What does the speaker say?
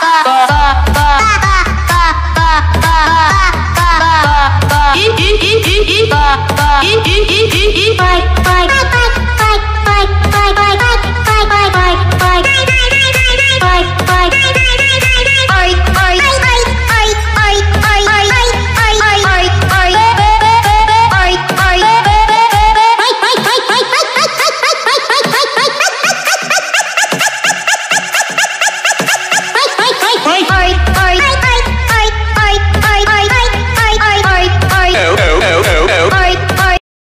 Bye.